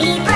sleep.